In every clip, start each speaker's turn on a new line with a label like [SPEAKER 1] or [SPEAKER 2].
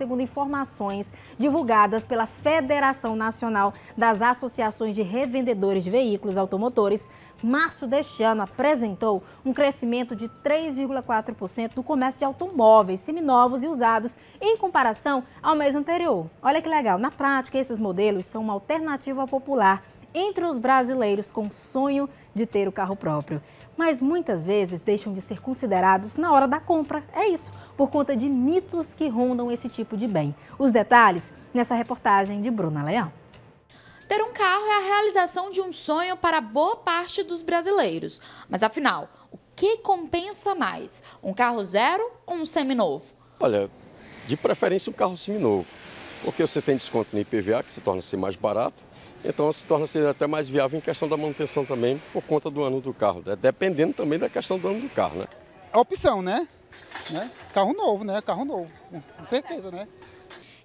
[SPEAKER 1] segundo informações divulgadas pela Federação Nacional das Associações de Revendedores de Veículos Automotores, março deste ano apresentou um crescimento de 3,4% no comércio de automóveis seminovos e usados em comparação ao mês anterior. Olha que legal, na prática esses modelos são uma alternativa popular entre os brasileiros com sonho de ter o carro próprio. Mas muitas vezes deixam de ser considerados na hora da compra. É isso, por conta de mitos que rondam esse tipo de bem. Os detalhes nessa reportagem de Bruna Leão.
[SPEAKER 2] Ter um carro é a realização de um sonho para boa parte dos brasileiros. Mas afinal, o que compensa mais? Um carro zero ou um seminovo?
[SPEAKER 3] Olha, de preferência um carro seminovo, porque você tem desconto no IPVA, que se torna ser mais barato, então se torna -se até mais viável em questão da manutenção também, por conta do ano do carro, né? dependendo também da questão do ano do carro. Né?
[SPEAKER 4] A opção, né? né? Carro novo, né? Carro novo, com certeza, né?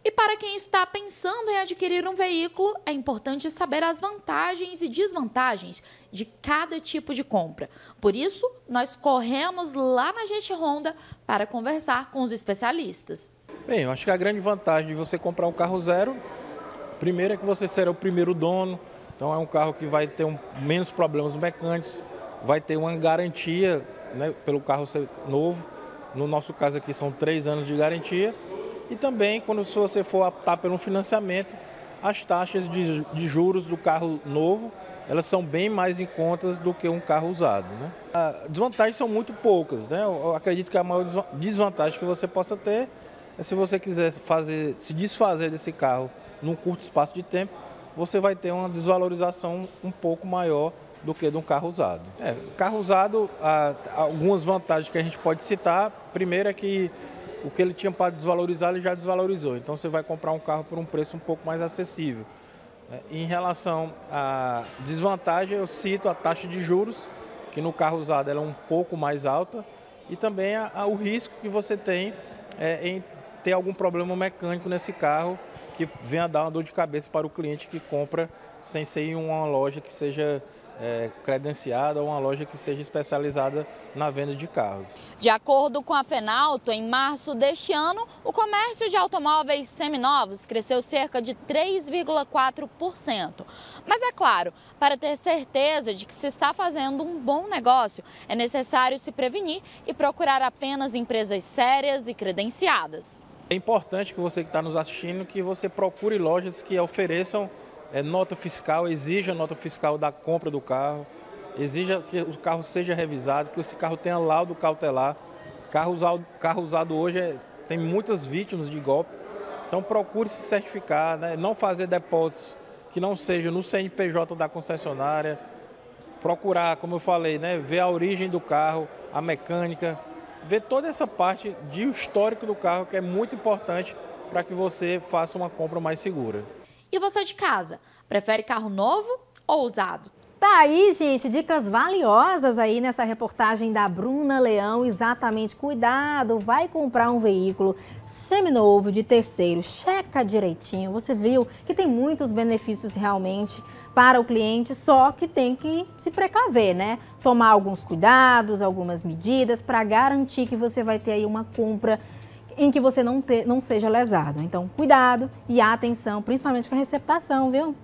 [SPEAKER 2] E para quem está pensando em adquirir um veículo, é importante saber as vantagens e desvantagens de cada tipo de compra. Por isso, nós corremos lá na Jet Honda para conversar com os especialistas.
[SPEAKER 5] Bem, eu acho que a grande vantagem de você comprar um carro zero Primeiro é que você será o primeiro dono, então é um carro que vai ter um, menos problemas mecânicos, vai ter uma garantia né, pelo carro ser novo. No nosso caso aqui são três anos de garantia. E também quando se você for optar pelo financiamento, as taxas de, de juros do carro novo elas são bem mais em contas do que um carro usado. Né? As desvantagens são muito poucas. Né? Eu acredito que a maior desvantagem que você possa ter é se você quiser fazer, se desfazer desse carro num curto espaço de tempo, você vai ter uma desvalorização um pouco maior do que de um carro usado. É, carro usado, há algumas vantagens que a gente pode citar. Primeiro é que o que ele tinha para desvalorizar, ele já desvalorizou. Então você vai comprar um carro por um preço um pouco mais acessível. É, em relação à desvantagem, eu cito a taxa de juros, que no carro usado ela é um pouco mais alta, e também a, a, o risco que você tem é, em ter algum problema mecânico nesse carro que venha dar uma dor de cabeça para o cliente que compra sem ser em uma loja que seja é, credenciada ou uma loja que seja especializada na venda de carros.
[SPEAKER 2] De acordo com a Fenalto, em março deste ano, o comércio de automóveis seminovos cresceu cerca de 3,4%. Mas é claro, para ter certeza de que se está fazendo um bom negócio, é necessário se prevenir e procurar apenas empresas sérias e credenciadas.
[SPEAKER 5] É importante que você que está nos assistindo, que você procure lojas que ofereçam é, nota fiscal, exija nota fiscal da compra do carro, exija que o carro seja revisado, que esse carro tenha laudo cautelar. Carro usado, carro usado hoje é, tem muitas vítimas de golpe, então procure se certificar, né? não fazer depósitos que não sejam no CNPJ da concessionária, procurar, como eu falei, né? ver a origem do carro, a mecânica, ver toda essa parte de histórico do carro que é muito importante para que você faça uma compra mais segura.
[SPEAKER 2] E você de casa, prefere carro novo ou usado?
[SPEAKER 1] Tá aí, gente, dicas valiosas aí nessa reportagem da Bruna Leão. Exatamente, cuidado, vai comprar um veículo seminovo de terceiro, checa direitinho. Você viu que tem muitos benefícios realmente para o cliente, só que tem que se precaver, né? Tomar alguns cuidados, algumas medidas para garantir que você vai ter aí uma compra em que você não, ter, não seja lesado. Então, cuidado e atenção, principalmente com a receptação, viu?